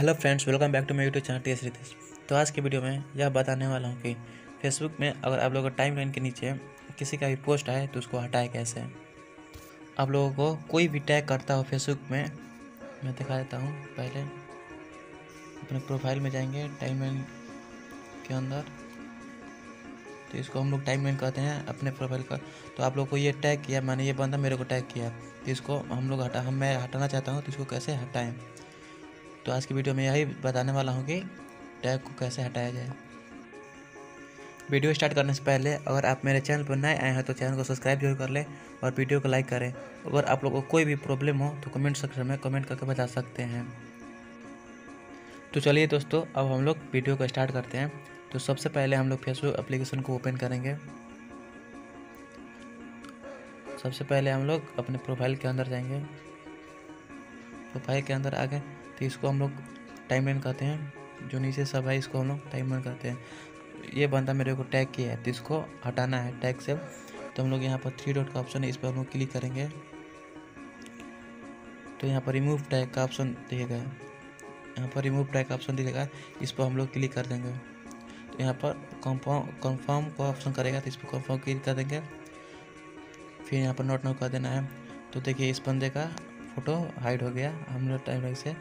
Hello friends, welcome back to my YouTube channel T S Ritesh. तो आज की video में यह बताने वाला हूँ कि फेसबुक में अगर आप लोगों का टाइम लाइन के नीचे किसी का भी पोस्ट आए तो उसको हटाए कैसे आप लोगों को कोई भी टैग करता हो फेसबुक में, मैं दिखा देता हूँ पहले। अपने प्रोफ़ाइल में जाएँगे टाइम लाइन के अंदर। तो इसको हम लोग टाइम लाइन कहते हैं अपने प्रोफ़ाइल का। तो आप लोग को ये टैग किया, मैंने ये बंदा मेरे को टैग किया तो इसको हम लोग हटा हम मैं हटाना चाहता हूँ तो इसको कैसे हटाएँ? तो आज की वीडियो में यही बताने वाला हूँ कि टैग को कैसे हटाया जाए। वीडियो स्टार्ट करने से पहले अगर आप मेरे चैनल पर नए आए हैं तो चैनल को सब्सक्राइब ज़रूर कर लें और वीडियो को लाइक करें। अगर आप लोगों को कोई भी प्रॉब्लम हो तो कमेंट सेक्शन में कमेंट करके बता सकते हैं। तो चलिए दोस्तों, अब हम लोग वीडियो को स्टार्ट करते हैं। तो सबसे पहले हम लोग फेसबुक एप्लीकेशन को ओपन करेंगे। सबसे पहले हम लोग अपने प्रोफ़ाइल के अंदर जाएँगे। प्रोफ़ाइल के अंदर आ गए तो इसको हम लोग टाइम लाइन कहते हैं। जो नीचे सब है, इसको हम लोग टाइम लाइन कहते हैं। ये बंदा मेरे को टैग किया है तो इसको हटाना है टैग से। तो हम लोग यहाँ पर थ्री डॉट का ऑप्शन है, इस पर हम लोग क्लिक करेंगे। तो यहाँ पर रिमूव टैग का ऑप्शन दिखेगा। यहाँ पर रिमूव टैग का ऑप्शन दिखेगा, इस पर हम लोग क्लिक कर देंगे। तो यहाँ पर कंफर्म कंफर्म का ऑप्शन करेगा तो इस पर कंफर्म क्लिक कर देंगे। फिर यहाँ पर नोट नोट कर देना है। तो देखिए, इस बंदे का फ़ोटो हाइड हो गया। हम लोग टाइम से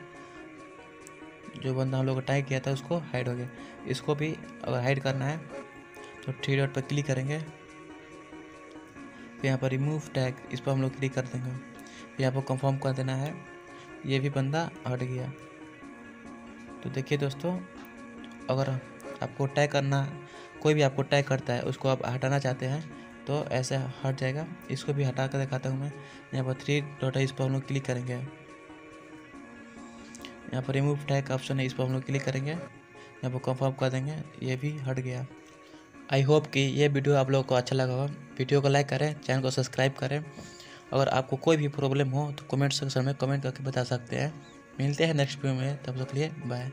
जो बंदा हम लोग टाइप किया था उसको हाइड हो गया। इसको भी अगर हाइड करना है तो थ्री डॉट पर क्लिक करेंगे। फिर यहाँ पर रिमूव टैग इस पर हम लोग क्लिक कर देंगे। फिर यहाँ पर कंफर्म कर देना है, ये भी बंदा हट गया। तो देखिए दोस्तों, अगर आपको टैग करना, कोई भी आपको टैग करता है, उसको आप हटाना चाहते हैं तो ऐसे हट जाएगा। इसको भी हटा कर दिखाता हूँ मैं। यहाँ पर थ्री डॉट है, इस पर हम लोग क्लिक करेंगे। यहाँ पर रिमूव टैग का ऑप्शन है, इस पर हम लोग क्लिक करेंगे। यहाँ पर कंफर्म कर देंगे, ये भी हट गया। आई होप कि ये वीडियो आप लोगों को अच्छा लगा होगा। वीडियो को लाइक करें चैनल को सब्सक्राइब करें। अगर आपको कोई भी प्रॉब्लम हो तो कमेंट सेक्शन में कमेंट करके बता सकते हैं। मिलते हैं नेक्स्ट वीडियो में, तब तक लिए बाय